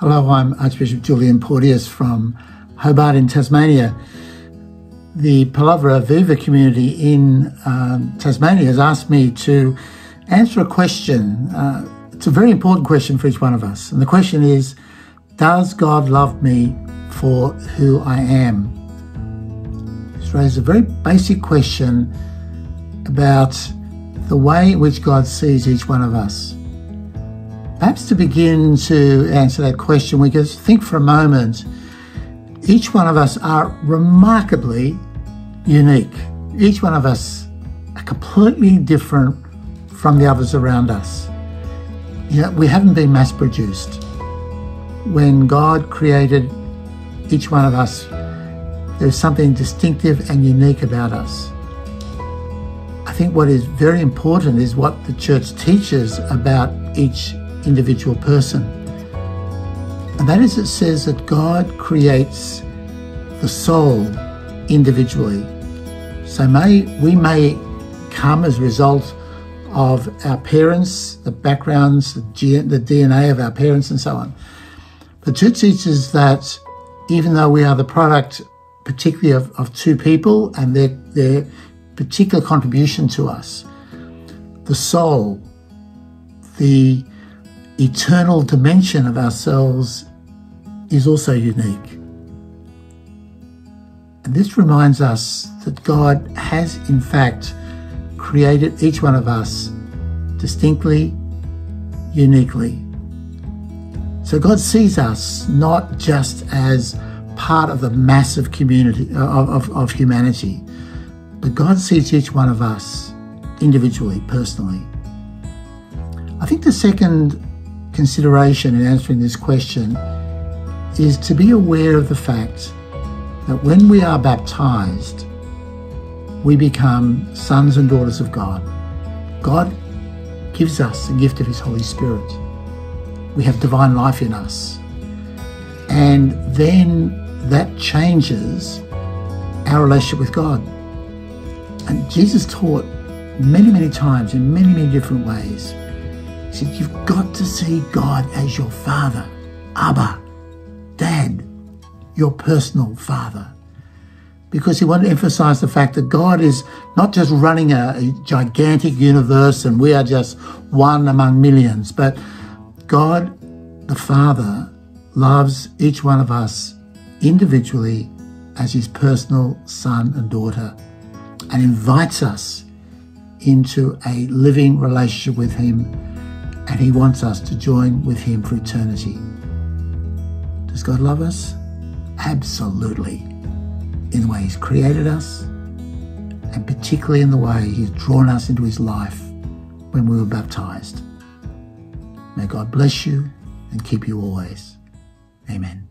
Hello, I'm Archbishop Julian Porteous from Hobart in Tasmania. The Palavra Viva community in um, Tasmania has asked me to answer a question. Uh, it's a very important question for each one of us. And the question is Does God love me for who I am? It's raised a very basic question about the way in which God sees each one of us. Perhaps to begin to answer that question, we could think for a moment. Each one of us are remarkably unique. Each one of us are completely different from the others around us. We haven't been mass produced. When God created each one of us, there's something distinctive and unique about us. I think what is very important is what the church teaches about each individual person. And that is, it says that God creates the soul individually. So may we may come as a result of our parents, the backgrounds, the, DNA of our parents, and so on. The church teaches that even though we are the product, particularly of, of two people and their, their particular contribution to us, the soul, the eternal dimension of ourselves is also unique. And this reminds us that God has, in fact, created each one of us distinctly, uniquely. So God sees us not just as part of the massive community uh, of, of, of humanity, but God sees each one of us individually, personally. I think the second consideration in answering this question is to be aware of the fact that when we are baptized, we become sons and daughters of God. God gives us the gift of His Holy Spirit. We have divine life in us. And then that changes our relationship with God. And Jesus taught many, many times in many, many different ways said, You've got to see God as your father, Abba, Dad, your personal father. Because he wanted to emphasize the fact that God is not just running a, a gigantic universe and we are just one among millions, but God, the Father, loves each one of us individually as his personal son and daughter and invites us into a living relationship with him and He wants us to join with Him for eternity. Does God love us? Absolutely. In the way He's created us, and particularly in the way He's drawn us into His life when we were baptized. May God bless you and keep you always. Amen.